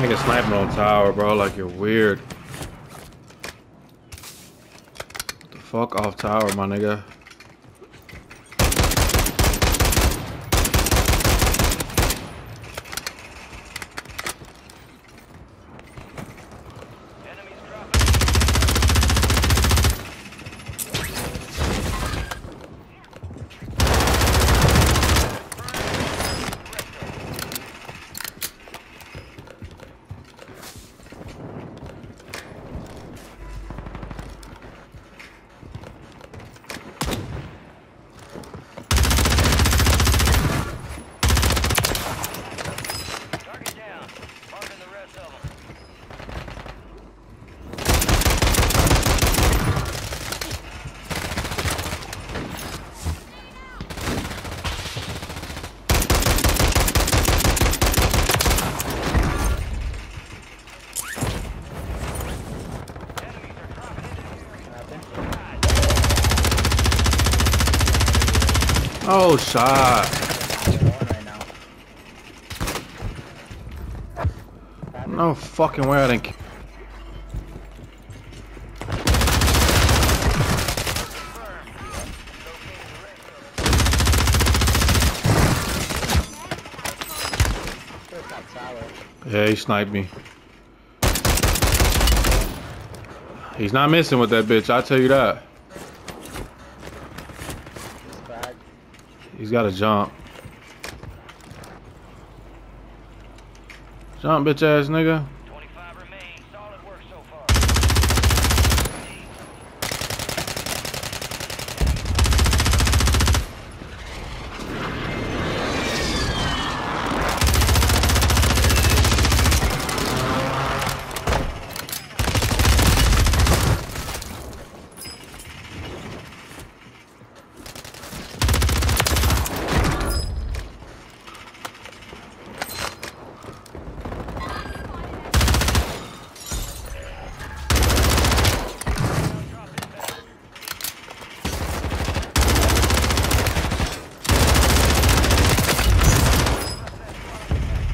Nigga sniping on tower, bro, like you're weird. The fuck off tower, my nigga? Oh, shot. No fucking way I didn't. Yeah, he sniped me. He's not missing with that bitch, I tell you that. He's got to jump. Jump, bitch ass nigga.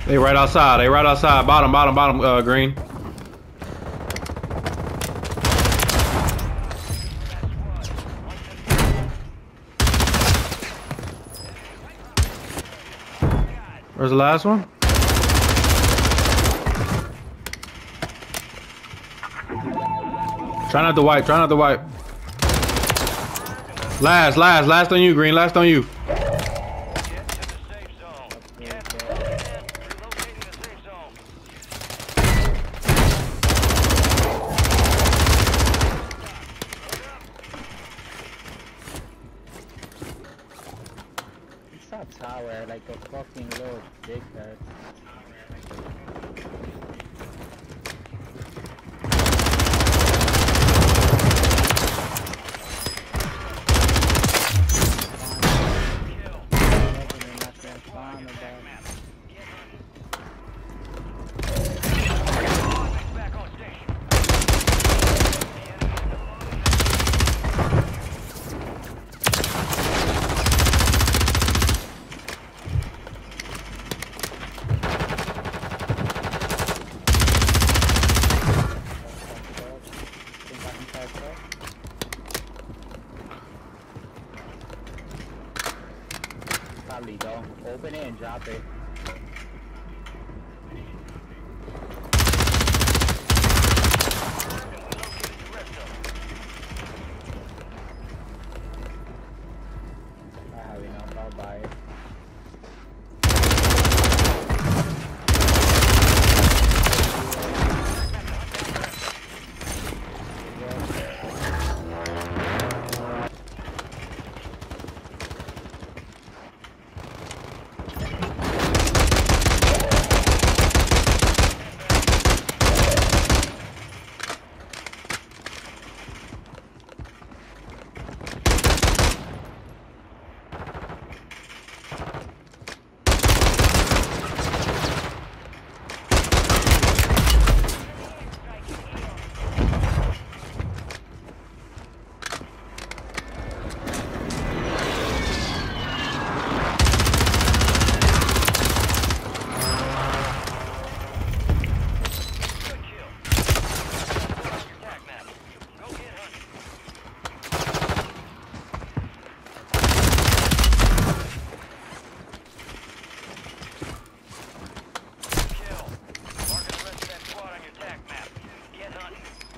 They right outside. They right outside. Bottom, bottom, bottom. Uh, green. Where's the last one? Try not to wipe. Try not to wipe. Last, last, last on you, green. Last on you. Get to the safe zone. Get relocating the safe zone. It's a tower, like a fucking little dickhead. Go. Open it and drop it.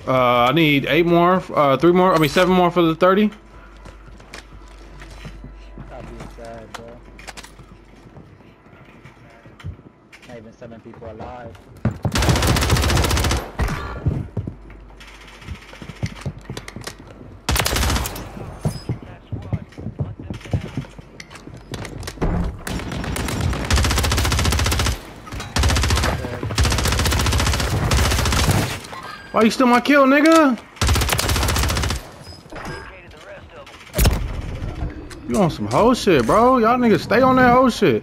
Uh, I need eight more. Uh, three more. I mean, seven more for the thirty. Stop being sad, bro. Not even seven people alive. Why you steal my kill, nigga? You on some whole shit, bro? Y'all niggas stay on that whole shit.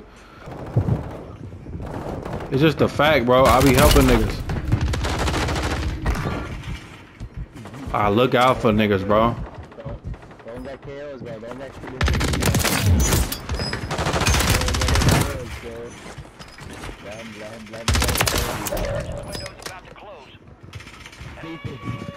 It's just a fact, bro. I be helping niggas. I look out for niggas, bro. Bro. Wow.